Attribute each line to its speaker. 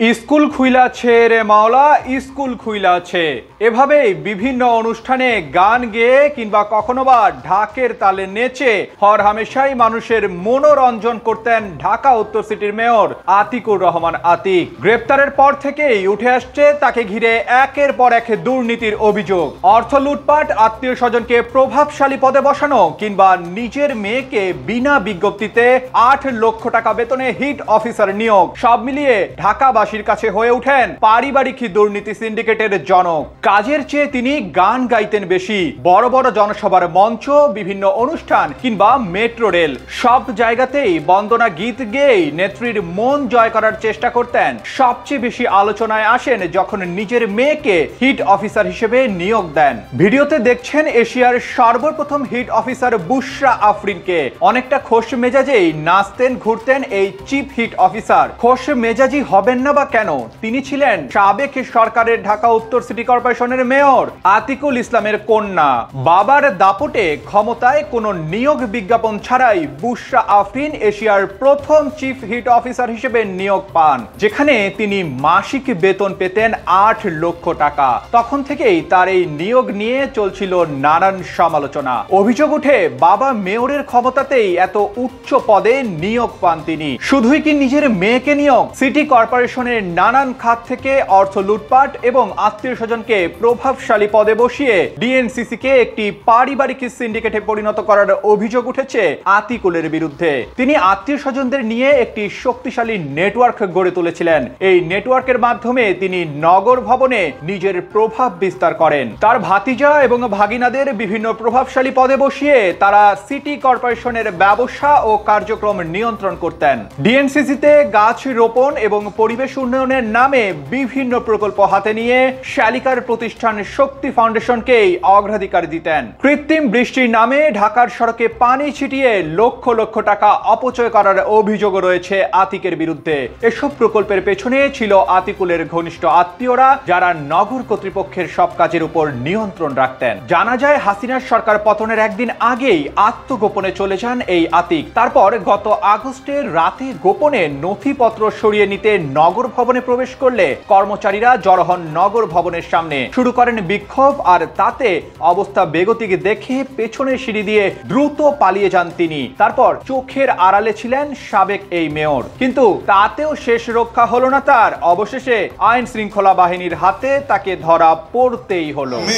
Speaker 1: School খুইলাছে রে মাওলা, school খুইলাছে এভাবেই বিভিন্ন অনুষ্ঠানে গান গেয়ে কিংবা কখনো বা ঢাকের তালে নেচে হর হামেশাই মানুষের মনোরঞ্জন করতেন ঢাকা উত্তর সিটির মেয়র আতিকুর রহমান আতিক। গ্রেপ্তারের পর থেকেই উঠে আসছে তাকে ঘিরে একের পর এক দুর্নীতির অভিযোগ। অর্থ লুটপাট, আত্মীয় স্বজনকে প্রভাবশালী পদে বসানো কিংবা নিজের মেয়েকে বিনা বিজ্ঞপ্তিতে আট লক্ষ টাকা বেতনে হিট অফিসার নিয়োগ, সব মিলিয়ে ঢাকাবাসীর কাছে হয়ে ওঠেন পারিবারিক দুর্নীতি সিন্ডিকেটের জনক। কাজের চেয়ে তিনি গান গাইতেন বেশি। বড় বড় জনসভার মঞ্চ, বিভিন্ন অনুষ্ঠান কিংবা মেট্রো রেল, সব জায়গাতেই বন্দনা গীত গেয়েই নেত্রীর মন জয় করার চেষ্টা করতেন। সবচেয়ে বেশি আলোচনায় আসেন যখন নিজের মেয়েকে হিট অফিসার হিসেবে নিয়োগ দেন। ভিডিওতে দেখছেন এশিয়ার সর্বপ্রথম হিট অফিসার বুশরা আফরিনকে। অনেকটা খোশ মেজাজেই নাচতেন, ঘুরতেন এই চিফ হিট অফিসার। খোশ মেজাজি হবেন না বা কেন? তিনি ছিলেন সাবেক সরকারের ঢাকা উত্তর সিটি কর্পোরেশনের মেয়র আতিকুল ইসলামের কন্যা। বাবার দাপটে ক্ষমতায় কোনো নিয়োগ বিজ্ঞাপন ছাড়াই বুশরা আফরিন এশিয়ার প্রথম চিফ হিট অফিসার হিসেবে নিয়োগ পান, যেখানে তিনি মাসিক বেতন পেতেন আট লক্ষ টাকা। তখন থেকেই তার এই নিয়োগ নিয়ে চলছিল নানান সমালোচনা। অভিযোগ উঠে বাবা মেয়রের ক্ষমতাতেই এত উচ্চ পদে নিয়োগ পান তিনি। শুধুই কি নিজের মেয়েকে নিয়োগ? সিটি কর্পোরেশনের নানান খাত থেকে অর্থ লুটপাট এবং আত্মীয় স্বজনকে প্রভাবশালী পদে বসিয়ে ডিএনসিসি কে একটি পারিবারিক সিন্ডিকেটে পরিণত করার অভিযোগ উঠেছে আতিকুলের বিরুদ্ধে। তিনি আত্মীয় স্বজনদের নিয়ে একটি শক্তিশালী নেটওয়ার্ক গড়ে তুলেছিলেন। এই নেটওয়ার্কের মাধ্যমে তিনি নগর ভবনে নিজের প্রভাব বিস্তার করেন। তার ভাতিজা এবং ভাগিনাদের বিভিন্ন প্রভাবশালী পদে বসিয়ে তারা সিটি কর্পোরেশনের ব্যবসা ও কার্যক্রম নিয়ন্ত্রণ করতেন। ডিএনসিসিতে গাছ রোপণ এবং পরিবেশ উন্নয়নের নামে বিভিন্ন প্রকল্প হাতে নিয়ে শালিকার প্রতিষ্ঠান শক্তি ফাউন্ডেশনকেই অগ্রাধিকার দিতেন। কৃত্রিম বৃষ্টির নামে ঢাকার সড়কে পানি ছিটিয়ে লক্ষ লক্ষ টাকা অপচয় করার অভিযোগ রয়েছে আতিকের বিরুদ্ধে। এসব প্রকল্পের পেছনে ছিল আতিকুলের ঘনিষ্ঠ আত্মীয়রা যারা নগর কর্তৃপক্ষের সব কাজের উপর নিয়ন্ত্রণ রাখতেন। জানা যায়, হাসিনার সরকার পতনের একদিন আগেই আত্মগোপনে চলে যান এই আতিক। তারপর গত আগস্টের রাতে গোপনে নথিপত্র সরিয়ে নিতে নগর ভবনে প্রবেশ করলে কর্মচারীরা জড়ো নগর ভবনের সামনে। শুরু করেন বিক্ষোভ, আর তাতে অবস্থা বেগতিক দেখে পেছনের সিঁড়ি দিয়ে দ্রুত পালিয়ে যান তিনি। তারপর চোখের আড়ালে ছিলেন সাবেক এই মেয়র। কিন্তু তাতেও শেষ রক্ষা হলো না তার। অবশেষে আইন শৃঙ্খলা বাহিনীর হাতে তাকে ধরা পড়তেই হলো।
Speaker 2: আমি